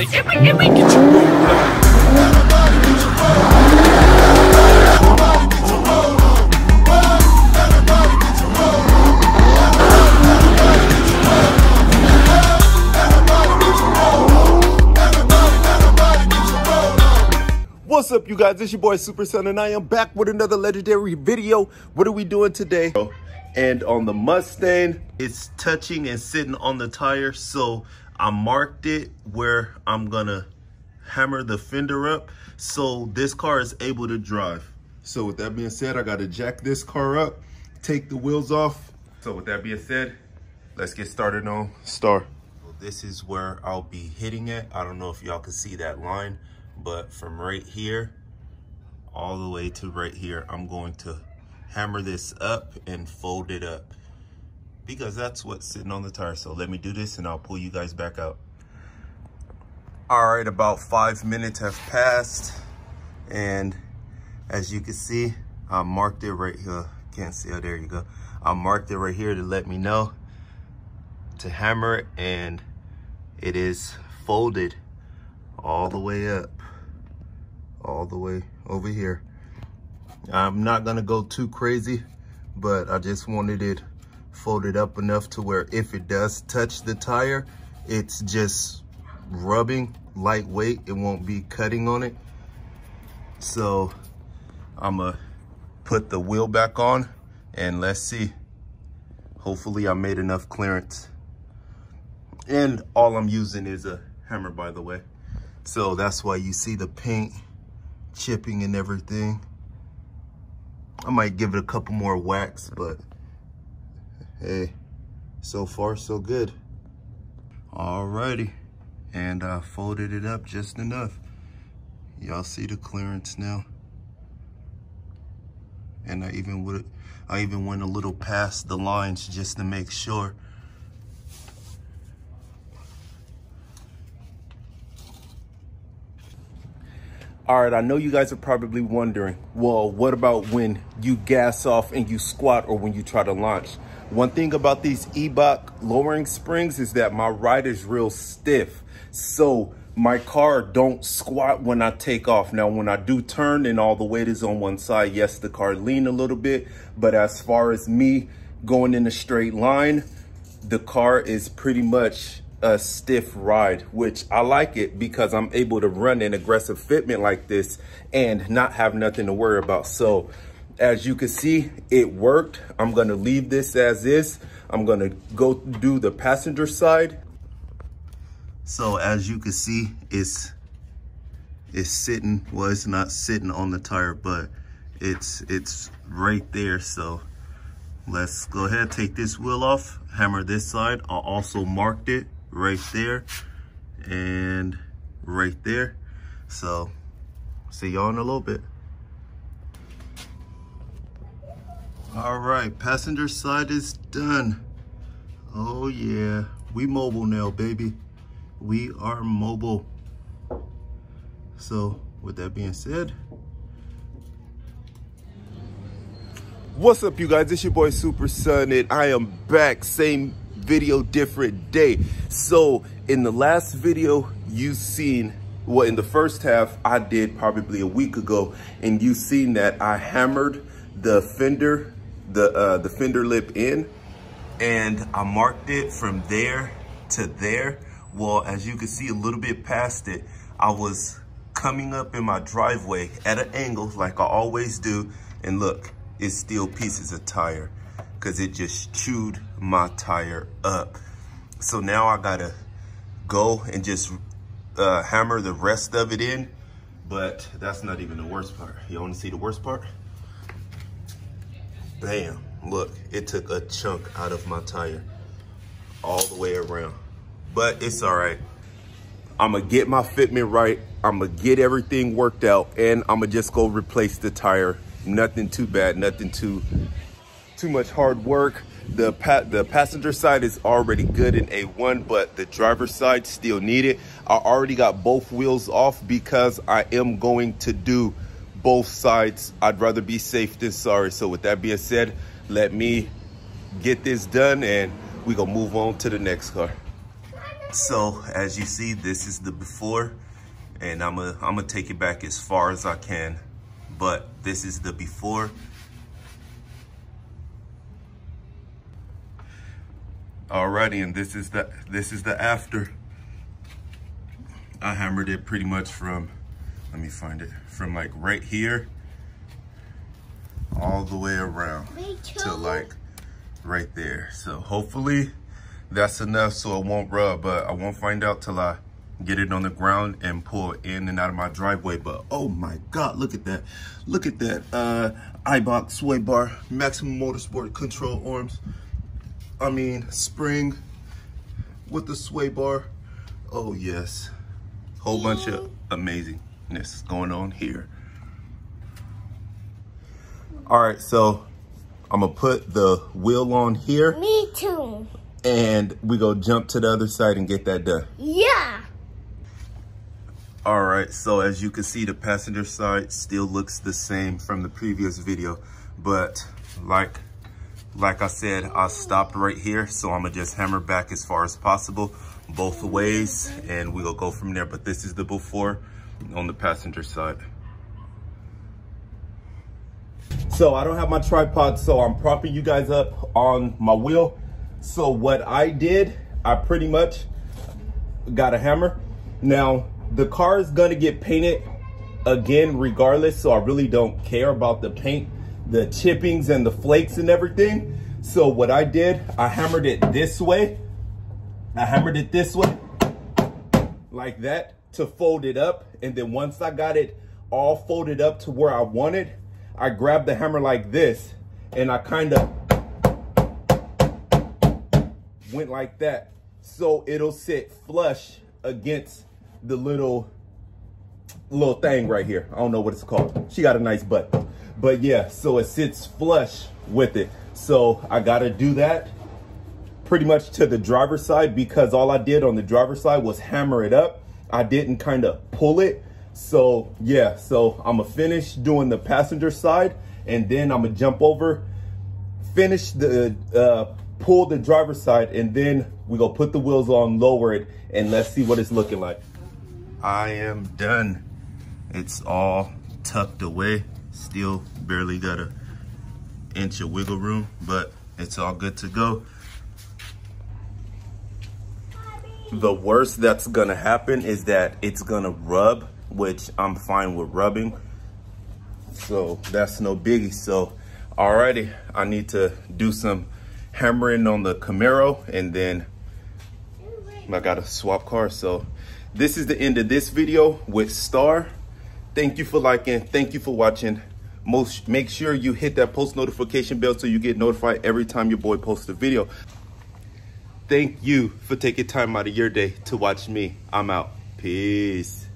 What's up, you guys? It's your boy Super Son, and I am back with another legendary video. What are we doing today? And on the Mustang, it's touching and sitting on the tire, so I marked it where I'm gonna hammer the fender up so this car is able to drive. So with that being said, I gotta jack this car up, take the wheels off. So with that being said, let's get started on star. This is where I'll be hitting it. I don't know if y'all can see that line but from right here all the way to right here, I'm going to hammer this up and fold it up because that's what's sitting on the tire. So let me do this and I'll pull you guys back out. All right, about five minutes have passed. And as you can see, I marked it right here. Can't see, oh, there you go. I marked it right here to let me know to hammer it and it is folded all the way up all the way over here. I'm not gonna go too crazy, but I just wanted it folded up enough to where if it does touch the tire, it's just rubbing lightweight. It won't be cutting on it. So I'm gonna put the wheel back on and let's see. Hopefully I made enough clearance. And all I'm using is a hammer, by the way. So that's why you see the paint chipping and everything. I might give it a couple more whacks, but hey, so far so good. Alrighty, and I folded it up just enough. Y'all see the clearance now? And I even would, I even went a little past the lines just to make sure All right, I know you guys are probably wondering, well, what about when you gas off and you squat or when you try to launch? One thing about these Eibach lowering springs is that my ride is real stiff. So my car don't squat when I take off. Now, when I do turn and all the weight is on one side, yes, the car lean a little bit. But as far as me going in a straight line, the car is pretty much a stiff ride, which I like it because I'm able to run an aggressive fitment like this and not have nothing to worry about. So as you can see, it worked. I'm gonna leave this as is. I'm gonna go do the passenger side. So as you can see, it's it's sitting, well, it's not sitting on the tire, but it's it's right there. So let's go ahead, take this wheel off, hammer this side. I also marked it right there and right there. So see y'all in a little bit. All right, passenger side is done. Oh yeah, we mobile now, baby. We are mobile. So with that being said, What's up, you guys? It's your boy Super Son, and I am back. Same video, different day. So in the last video you seen, well in the first half I did probably a week ago and you seen that I hammered the fender, the, uh, the fender lip in and I marked it from there to there. Well, as you can see a little bit past it, I was coming up in my driveway at an angle like I always do. And look, it's still pieces of tire because it just chewed my tire up. So now I gotta go and just uh, hammer the rest of it in, but that's not even the worst part. You wanna see the worst part? Bam, look, it took a chunk out of my tire all the way around, but it's all right. I'm gonna get my fitment right. I'm gonna get everything worked out and I'm gonna just go replace the tire. Nothing too bad, nothing too too much hard work. The, pa the passenger side is already good in A1, but the driver's side still needed. I already got both wheels off because I am going to do both sides. I'd rather be safe than sorry. So with that being said, let me get this done and we gonna move on to the next car. So as you see, this is the before and I'm gonna I'm gonna take it back as far as I can. But this is the before. Alrighty, and this is the this is the after. I hammered it pretty much from, let me find it, from like right here all the way around to like right there. So hopefully that's enough so it won't rub, but I won't find out till I get it on the ground and pull in and out of my driveway. But oh my God, look at that. Look at that uh, Eibach sway bar, maximum motorsport control arms. I mean, spring with the sway bar. Oh yes, whole bunch of going on here. All right, so I'm gonna put the wheel on here. Me too. And we go jump to the other side and get that done. Yeah. All right, so as you can see, the passenger side still looks the same from the previous video, but like, like I said, I stopped right here, so I'm gonna just hammer back as far as possible, both ways, and we'll go from there. But this is the before on the passenger side. So I don't have my tripod, so I'm propping you guys up on my wheel. So what I did, I pretty much got a hammer. Now, the car is gonna get painted again regardless, so I really don't care about the paint, the chippings and the flakes and everything. So what I did, I hammered it this way. I hammered it this way, like that, to fold it up. And then once I got it all folded up to where I wanted, I grabbed the hammer like this and I kind of went like that. So it'll sit flush against the little little thing right here. I don't know what it's called. She got a nice butt. But yeah, so it sits flush with it. So I got to do that pretty much to the driver's side because all I did on the driver's side was hammer it up. I didn't kind of pull it. So yeah, so I'm gonna finish doing the passenger side and then I'm gonna jump over, finish the, uh, pull the driver's side and then we go put the wheels on, lower it, and let's see what it's looking like. I am done. It's all tucked away. Still barely got a inch of wiggle room, but it's all good to go. The worst that's gonna happen is that it's gonna rub, which I'm fine with rubbing. So that's no biggie. So, alrighty, I need to do some hammering on the Camaro and then I gotta swap cars. So this is the end of this video with Star. Thank you for liking. Thank you for watching. Most Make sure you hit that post notification bell so you get notified every time your boy posts a video. Thank you for taking time out of your day to watch me. I'm out. Peace.